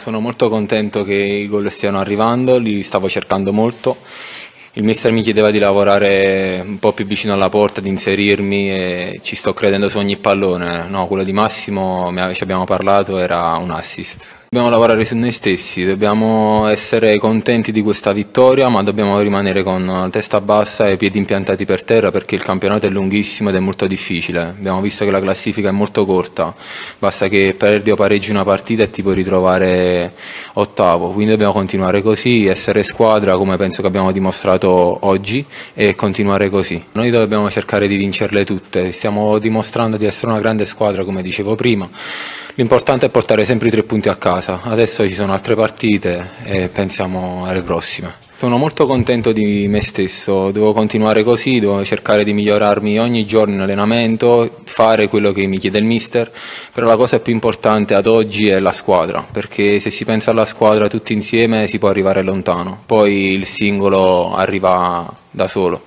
Sono molto contento che i gol stiano arrivando, li stavo cercando molto. Il mister mi chiedeva di lavorare un po' più vicino alla porta, di inserirmi e ci sto credendo su ogni pallone. No, quello di Massimo, ci abbiamo parlato, era un assist. Dobbiamo lavorare su noi stessi, dobbiamo essere contenti di questa vittoria, ma dobbiamo rimanere con testa bassa e piedi impiantati per terra perché il campionato è lunghissimo ed è molto difficile. Abbiamo visto che la classifica è molto corta, basta che perdi o pareggi una partita e ti puoi ritrovare ottavo, quindi dobbiamo continuare così, essere squadra come penso che abbiamo dimostrato oggi e continuare così. Noi dobbiamo cercare di vincerle tutte, stiamo dimostrando di essere una grande squadra come dicevo prima. L'importante è portare sempre i tre punti a casa, adesso ci sono altre partite e pensiamo alle prossime. Sono molto contento di me stesso, devo continuare così, devo cercare di migliorarmi ogni giorno in allenamento, fare quello che mi chiede il mister, però la cosa più importante ad oggi è la squadra, perché se si pensa alla squadra tutti insieme si può arrivare lontano, poi il singolo arriva da solo.